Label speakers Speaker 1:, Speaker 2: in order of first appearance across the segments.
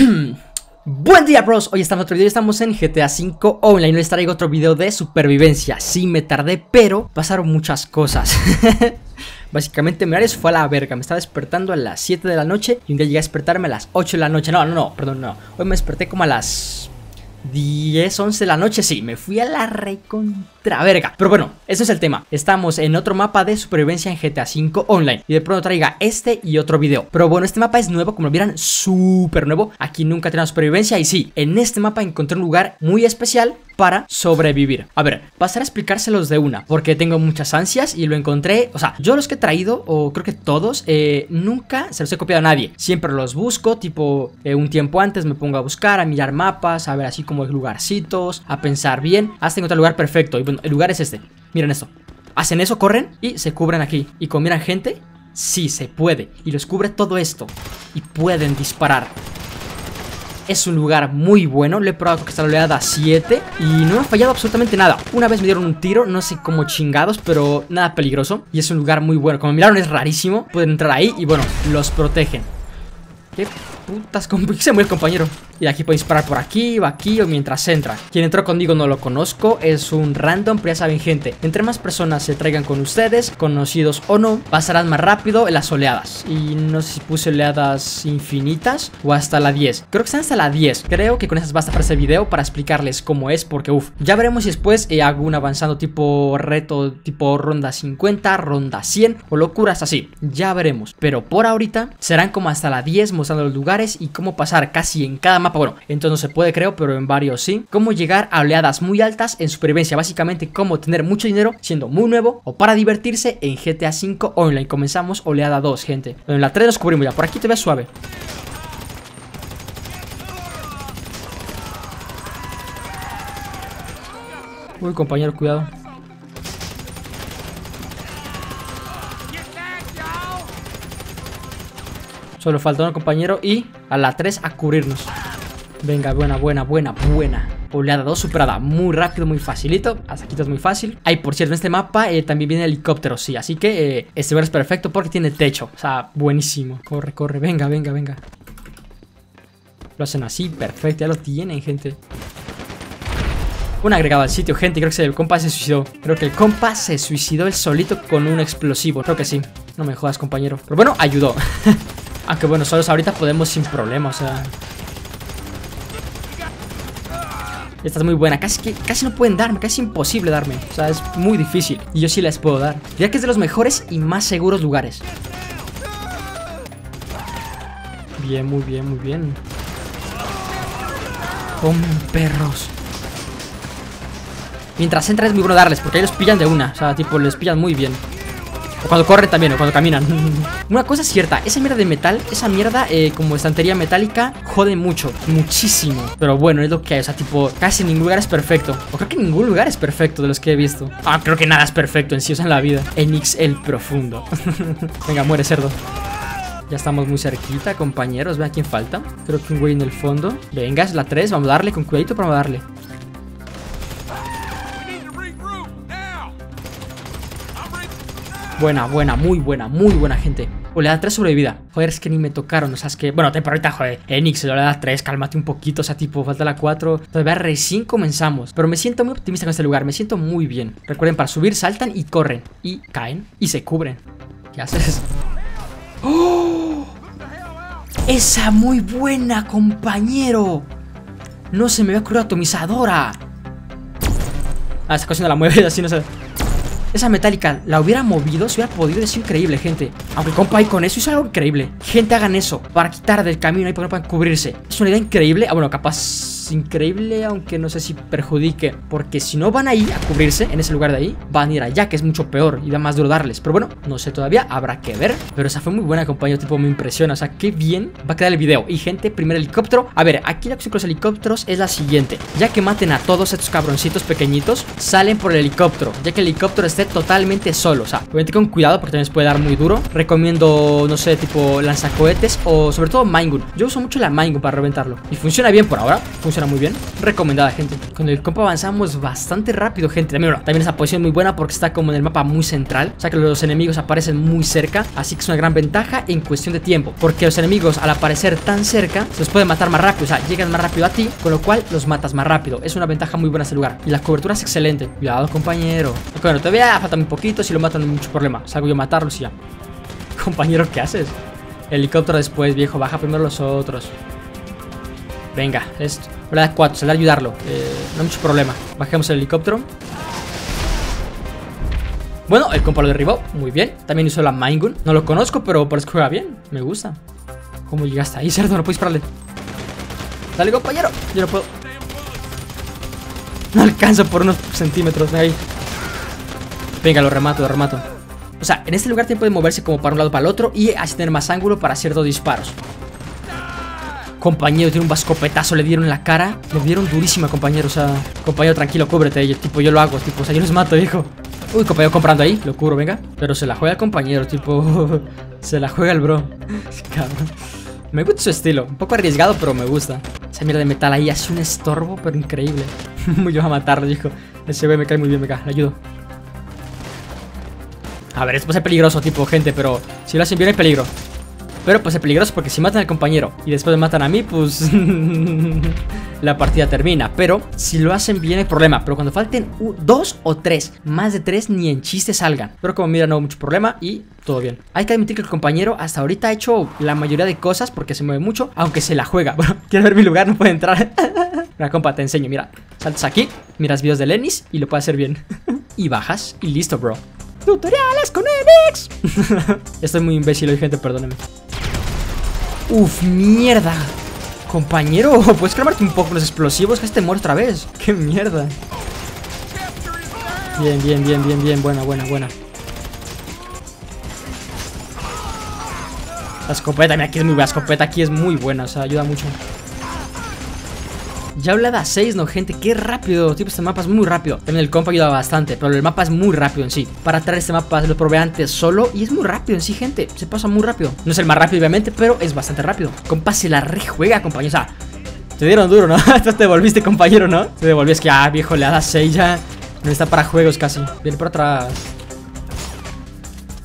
Speaker 1: Buen día bros, hoy estamos en otro video, estamos en GTA V Online, les traigo otro video de supervivencia. Sí me tardé, pero pasaron muchas cosas. Básicamente mi horario fue a la verga, me estaba despertando a las 7 de la noche Y un día llegué a despertarme a las 8 de la noche. No, no, no, perdón, no. Hoy me desperté como a las 10, 11 de la noche, sí, me fui a la recontra verga. Pero bueno, ese es el tema. Estamos en otro mapa de supervivencia en GTA V Online. Y de pronto traiga este y otro video. Pero bueno, este mapa es nuevo, como lo vieran, súper nuevo. Aquí nunca tenemos supervivencia. Y sí, en este mapa encontré un lugar muy especial para sobrevivir. A ver, pasar a explicárselos de una, porque tengo muchas ansias y lo encontré. O sea, yo los que he traído, o creo que todos, eh, nunca se los he copiado a nadie. Siempre los busco, tipo, eh, un tiempo antes me pongo a buscar, a mirar mapas, a ver así como lugarcitos, a pensar bien, hasta encontrar el lugar perfecto. Y el lugar es este. Miren esto. Hacen eso, corren y se cubren aquí. Y como miran gente, sí se puede. Y los cubre todo esto. Y pueden disparar. Es un lugar muy bueno, le he probado que está oleada 7 y no ha fallado absolutamente nada. Una vez me dieron un tiro, no sé cómo chingados, pero nada peligroso. Y es un lugar muy bueno. Como miraron es rarísimo, pueden entrar ahí y bueno, los protegen. ¿Qué putas? ¿Cómo se mueve el compañero? Y aquí puede disparar por aquí o aquí o mientras entra. Quien entró conmigo no lo conozco, es un random, pero ya saben gente, entre más personas se traigan con ustedes, conocidos o no, pasarán más rápido en las oleadas. Y no sé si puse oleadas infinitas o hasta la 10. Creo que están hasta la 10. Creo que con esas basta para este video para explicarles cómo es, porque uff, ya veremos si después eh, hago un avanzando tipo reto, tipo ronda 50, ronda 100 o locuras así. Ya veremos. Pero por ahorita serán como hasta la 10 mostrando los lugares y cómo pasar casi en cada mapa bueno, entonces no se puede creo, pero en varios sí. Cómo llegar a oleadas muy altas en supervivencia, básicamente cómo tener mucho dinero siendo muy nuevo o para divertirse en GTA 5 Online. Comenzamos oleada 2, gente. En la 3 nos cubrimos ya, por aquí te ves suave. Uy, compañero, cuidado. Solo falta un compañero y a la 3 a cubrirnos. Venga, buena, buena, buena, buena. Oleada 2 superada muy rápido, muy facilito. Hasta aquí es muy fácil. Ay, por cierto, en este mapa eh, también viene helicóptero, sí. Así que eh, este lugar es perfecto porque tiene techo. O sea, buenísimo. Corre, corre. Venga, venga, venga. Lo hacen así, perfecto. Ya lo tienen, gente. Un agregado al sitio, gente. Creo que el compa se suicidó. Creo que el compa se suicidó el solito con un explosivo. Creo que sí. No me jodas, compañero. Pero bueno, ayudó. Aunque bueno, solos ahorita podemos sin problema, o sea... Esta es muy buena. Casi, casi no pueden darme. Casi imposible darme. O sea, es muy difícil. Y yo sí les puedo dar. Ya que es de los mejores y más seguros lugares. Bien, muy bien, muy bien. Comen perros. Mientras entran es muy bueno darles, porque ahí los pillan de una. O sea, tipo, les pillan muy bien. O cuando corren también, o cuando caminan. Una cosa es cierta, esa mierda de metal, esa mierda eh, como estantería metálica, jode mucho, muchísimo. Pero bueno, es lo que hay, o sea, tipo, casi ningún lugar es perfecto. O creo que ningún lugar es perfecto de los que he visto. Ah, creo que nada es perfecto en sí, o sea, en la vida. Enix el profundo. Venga, muere cerdo. Ya estamos muy cerquita, compañeros. Vean quién falta. Creo que un güey en el fondo. Venga, es la 3. Vamos a darle con cuidadito para darle. Buena, buena, muy buena, muy buena gente. Oleada 3 sobrevida. Joder, es que ni me tocaron. O sea, es que. Bueno, te ahorita, joder. Enix, oleada 3, cálmate un poquito. O sea, tipo, falta la 4. Todavía recién comenzamos. Pero me siento muy optimista con este lugar. Me siento muy bien. Recuerden, para subir, saltan y corren. Y caen. Y se cubren. ¿Qué haces? ¡Oh! Esa muy buena, compañero. No se me ve ocurrido atomizadora. Ah, esta cosa no la mueve, así no se. Esa metálica la hubiera movido, se hubiera podido, es increíble, gente. Aunque compa ahí con eso hizo algo increíble. Gente, hagan eso para quitar del camino y para cubrirse. Es una idea increíble. Ah, bueno, capaz increíble, aunque no sé si perjudique. Porque si no van ahí a cubrirse en ese lugar de ahí, van a ir allá, que es mucho peor y da más duro darles. Pero bueno, no sé todavía, habrá que ver. Pero esa fue muy buena, compañero, tipo, me impresiona. O sea, qué bien va a quedar el video. Y gente, primer helicóptero. A ver, aquí la cuestión con los helicópteros es la siguiente. Ya que maten a todos estos cabroncitos pequeñitos, salen por el helicóptero. Ya que el helicóptero esté totalmente solo. O sea, obviamente con cuidado porque también se puede dar muy duro. Recomiendo, no sé, tipo lanzacohetes o sobre todo Mine Yo uso mucho la Mine para reventarlo. Y funciona bien por ahora. Funciona funciona muy bien. Recomendada, gente. Con el compa avanzamos bastante rápido, gente. También, bueno, también esa posición muy buena porque está como en el mapa muy central. O sea que los enemigos aparecen muy cerca. Así que es una gran ventaja en cuestión de tiempo. Porque los enemigos, al aparecer tan cerca, se los pueden matar más rápido. O sea, llegan más rápido a ti, con lo cual los matas más rápido. Es una ventaja muy buena ese lugar. Y la cobertura es excelente. Cuidado, compañero. Bueno, todavía falta un poquito. Si lo matan, no hay mucho problema. Salgo yo a matarlos y ya. Compañero, ¿qué haces? Helicóptero después, viejo. Baja primero los otros. Venga, esto. Hola, 4, sale a ayudarlo. Eh, no hay mucho problema. Bajemos el helicóptero. Bueno, el compa lo derribó. Muy bien. También hizo la Mine Gun. No lo conozco, pero parece que juega bien. Me gusta. ¿Cómo llegaste ahí, cerdo? No puedes dispararle. Dale, compañero. Yo no puedo. No alcanzo por unos centímetros. Ahí. Venga, lo remato, lo remato. O sea, en este lugar tiene puede moverse como para un lado para el otro y así tener más ángulo para ciertos disparos. Compañero, tiene un bascopetazo, le dieron la cara. Le dieron durísima, compañero. O sea, compañero, tranquilo, cúbrete. Tipo, yo lo hago, tipo, o sea, yo los mato, hijo. Uy, compañero comprando ahí, lo cubro, venga. Pero se la juega el compañero, tipo. se la juega el bro. Cabrón. Me gusta su estilo. Un poco arriesgado, pero me gusta. Esa mierda de metal ahí hace un estorbo, pero increíble. yo a matarlo, hijo. Ese güey me cae muy bien, venga, le ayudo. A ver, esto puede ser peligroso, tipo, gente, pero si lo hacen bien hay peligro. Pero pues es peligroso porque si matan al compañero y después matan a mí, pues la partida termina. Pero si lo hacen bien hay problema. Pero cuando falten dos o tres, más de tres, ni en chiste salgan. Pero como mira, no hay mucho problema y todo bien. Hay que admitir que el compañero hasta ahorita ha hecho la mayoría de cosas porque se mueve mucho, aunque se la juega. Bueno, quiero ver mi lugar, no puede entrar. Mira, compa, te enseño, mira. Saltas aquí, miras videos de Lenis y lo puedes hacer bien. y bajas y listo, bro. Tutoriales con Enix. Estoy muy imbécil hoy, gente, perdónenme. Uf, mierda. Compañero, ¿puedes calmarte un poco los explosivos? Que este muere otra vez. ¡Qué mierda! Bien, bien, bien, bien, bien. Buena, buena, buena. La escopeta, mira, aquí es muy buena. La escopeta aquí es muy buena, o sea, ayuda mucho. Ya hablaba 6, ¿no, gente? Qué rápido. Tipo, este mapa es muy rápido. También el compa ayuda bastante, pero el mapa es muy rápido en sí. Para traer este mapa lo probé antes solo y es muy rápido en sí, gente. Se pasa muy rápido. No es el más rápido, obviamente, pero es bastante rápido. Compa se la rejuega, compañero. O sea, te dieron duro, ¿no? te devolviste, compañero, ¿no? Te devolvías que, ah, viejo, le das 6 ya. No está para juegos casi. Viene por atrás.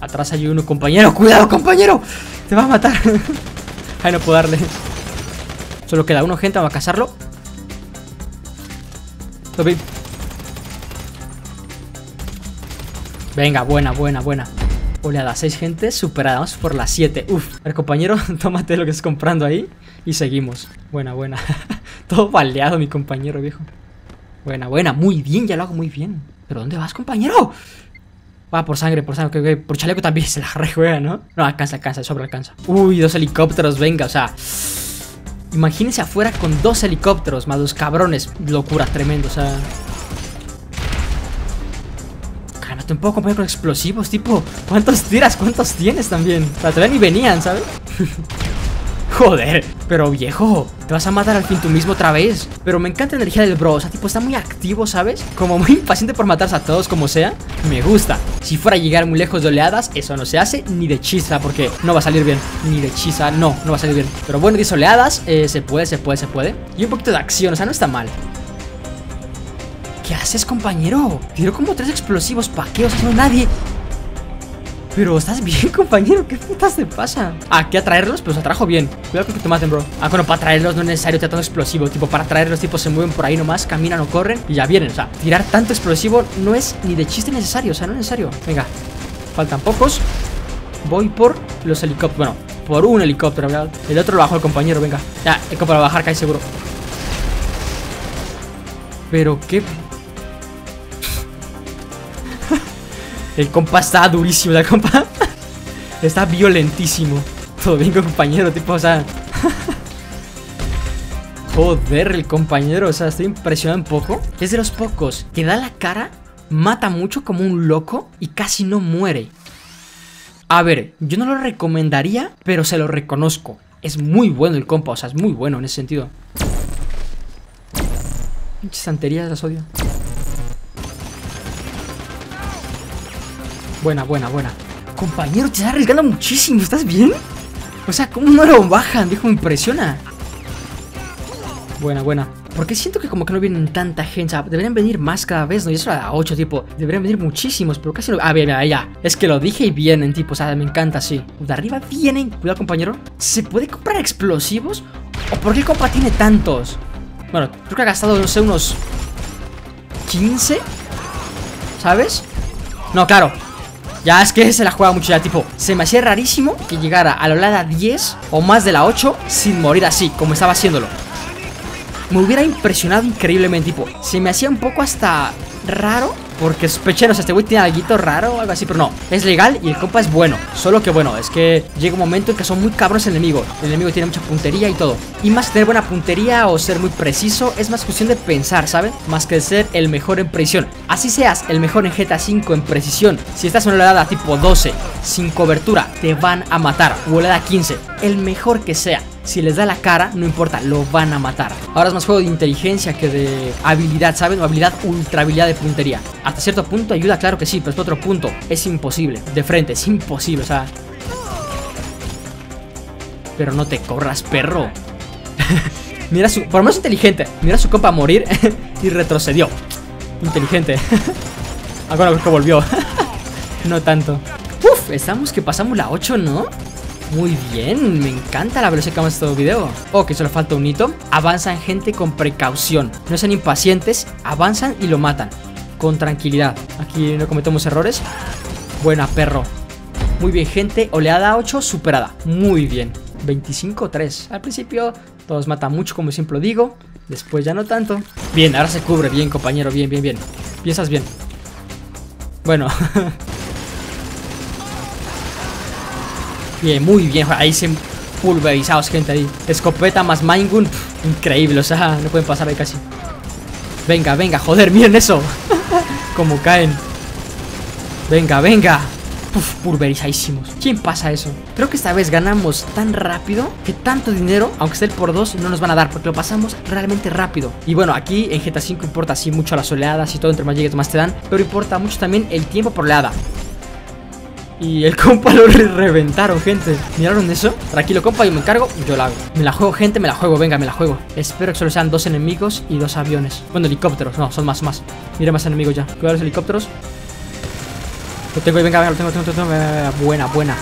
Speaker 1: Atrás hay uno, compañero. ¡Cuidado, compañero! Te va a matar. Ay, no puedo darle. Solo queda uno, gente. Vamos a cazarlo. Venga, buena, buena, buena. Oleada, 6 gente, superada. por las 7. Uf. Ver, compañero, tómate lo que estás comprando ahí. Y seguimos. Buena, buena. Todo baleado, mi compañero, viejo. Buena, buena. Muy bien, ya lo hago muy bien. ¿Pero dónde vas, compañero? Va, por sangre, por sangre. Por chaleco también se la rejuega, ¿no? No, alcanza, alcanza, sobra alcanza. Uy, dos helicópteros, venga, o sea. Imagínense afuera con dos helicópteros, más dos cabrones. Locura, tremendo, o sea. Cálmate un poco, compañero, con explosivos, tipo. ¿Cuántos tiras? ¿Cuántos tienes también? O sea, todavía ni venían, ¿sabes? Joder, pero viejo, te vas a matar al fin tú mismo otra vez. Pero me encanta la energía del bro, o sea, tipo, está muy activo, ¿sabes? Como muy impaciente por matarse a todos como sea. Me gusta. Si fuera a llegar muy lejos de oleadas, eso no se hace ni de chisa, porque no va a salir bien. Ni de chisa, no, no va a salir bien. Pero bueno, 10 oleadas, eh, se puede, se puede, se puede. Y un poquito de acción, o sea, no está mal. ¿Qué haces, compañero? Quiero como tres explosivos, ¿pa' qué? No nadie. Pero estás bien, compañero. ¿Qué putas te pasa? Que atraerlos, se atrajo bien. Cuidado con que te maten, bro. Ah, bueno, para atraerlos no es necesario tirar tanto explosivo. Tipo, para atraerlos, tipo, se mueven por ahí nomás, caminan o corren y ya vienen. O sea, tirar tanto explosivo no es ni de chiste necesario. O sea, no es necesario. Venga, faltan pocos. Voy por los helicópteros. Bueno, por un helicóptero, ¿verdad? El otro lo bajó el compañero, venga. Ya, el compa va a bajar, cae seguro. Pero qué El compa está durísimo, la compa está violentísimo. Todo bien, compañero, tipo, o sea. Joder, el compañero, o sea, estoy impresionado un poco. Es de los pocos que da la cara, mata mucho como un loco y casi no muere. A ver, yo no lo recomendaría, pero se lo reconozco. Es muy bueno el compa, o sea, es muy bueno en ese sentido. Pinches santerías las odio. Buena, buena, buena. Compañero, te estás arriesgando muchísimo. ¿Estás bien? O sea, ¿cómo no lo bajan? Viejo, me impresiona. Buena, buena. Porque siento que como que no vienen tanta gente. O sea, deberían venir más cada vez, ¿no? Y eso a 8, tipo. Deberían venir muchísimos, pero casi no. Ah, bien, bien, ya. Es que lo dije y vienen, tipo. O sea, me encanta así. De arriba vienen. Cuidado, compañero. ¿Se puede comprar explosivos? ¿O por qué el compa tiene tantos? Bueno, creo que ha gastado, no sé, unos 15. ¿Sabes? No, claro. Ya es que se la juega mucho ya, tipo, se me hacía rarísimo que llegara a la oleada 10 o más de la 8 sin morir así, como estaba haciéndolo. Me hubiera impresionado increíblemente, tipo, se me hacía un poco hasta raro porque sé, este güey tiene algo raro o algo así, pero no. Es legal y el compa es bueno. Solo que bueno, es que llega un momento en que son muy cabrones el enemigo. El enemigo tiene mucha puntería y todo. Y más tener buena puntería o ser muy preciso, es más cuestión de pensar, ¿saben? Más que ser el mejor en precisión. Así seas el mejor en GTA 5 en precisión. Si estás en una oleada tipo 12, sin cobertura, te van a matar. O oleada 15, el mejor que sea. Si les da la cara, no importa, lo van a matar. Ahora es más juego de inteligencia que de habilidad, ¿saben? O habilidad, ultra habilidad de puntería. Hasta cierto punto ayuda, claro que sí, pero es otro punto. Es imposible. De frente, es imposible, o sea. Pero no te corras, perro. Mira su. Por lo menos inteligente. Mira su compa morir y retrocedió. Inteligente. ah, bueno, que volvió. no tanto. Uf, estamos que pasamos la 8, ¿no? Muy bien, me encanta la velocidad que vamos este video. Oh, que solo falta un hito. Avanzan gente con precaución. No sean impacientes, avanzan y lo matan. Con tranquilidad. Aquí no cometemos errores. Buena, perro. Muy bien, gente, oleada 8 superada. Muy bien, 25-3 Al principio todos matan mucho, como siempre lo digo. Después ya no tanto. Bien, ahora se cubre, bien compañero, bien, bien, bien. Piensas bien. Bueno Bien, muy bien. Ahí se pulverizados, gente ahí. Escopeta más Mindgun. Increíble, o sea, no pueden pasar ahí casi. Venga, venga, joder, miren eso. Como caen. Venga, venga. Pulverizadísimos. ¿Quién pasa eso? Creo que esta vez ganamos tan rápido que tanto dinero, aunque esté el por dos, no nos van a dar porque lo pasamos realmente rápido. Y bueno, aquí en GTA 5 importa así mucho las oleadas y todo, entre más llegues más te dan, pero importa mucho también el tiempo por oleada. Y el compa lo reventaron, gente. ¿Miraron eso? Tranquilo, compa, yo me encargo Yo la hago. Me la juego, gente, me la juego, venga, me la juego. Espero que solo sean dos enemigos y dos aviones. Bueno, helicópteros, no, son más, más. Mira más enemigos ya. Cuidado los helicópteros. Lo tengo ahí, venga, venga, lo tengo, tengo, tengo, Buena, buena.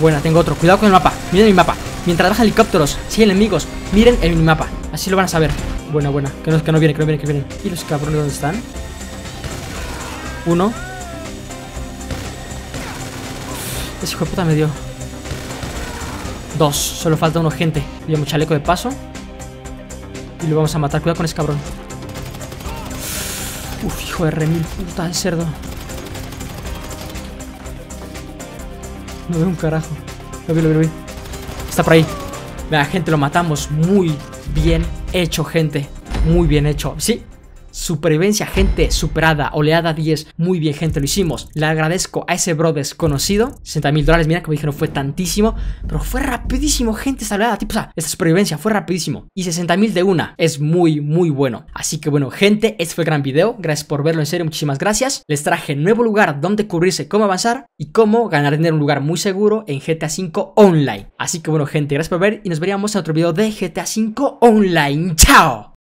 Speaker 1: Buena, tengo otro. Cuidado con el mapa, miren mi mapa. Mientras bajan helicópteros, si hay enemigos Miren el minimapa, así lo van a saber. Buena, buena, que no, que no viene, que no viene, que vienen ¿Y los cabrones dónde están? Uno. Ese hijo de puta me dio. Dos. Solo falta uno, gente. Llevamos chaleco de paso. Y lo vamos a matar. Cuidado con ese cabrón. Uf, hijo de remil puta de cerdo. No veo un carajo. Lo vi, lo vi, lo vi. Está por ahí. Vea, gente, lo matamos. Muy bien hecho, gente. Muy bien hecho. Sí, Supervivencia, gente superada, oleada 10. Muy bien, gente, lo hicimos. Le agradezco a ese bro desconocido. 60 mil dólares, mira, como dije, no fue tantísimo. Pero fue rapidísimo, gente, esta oleada. Tipo, o sea, esta supervivencia fue rapidísimo. Y 60 mil de una. Es muy, muy bueno. Así que bueno, gente, este fue el gran video. Gracias por verlo, en serio, muchísimas gracias. Les traje nuevo lugar donde cubrirse, cómo avanzar y cómo ganar dinero en un lugar muy seguro en GTA 5 Online. Así que bueno, gente, gracias por ver y nos veríamos en otro video de GTA 5 Online. ¡Chao!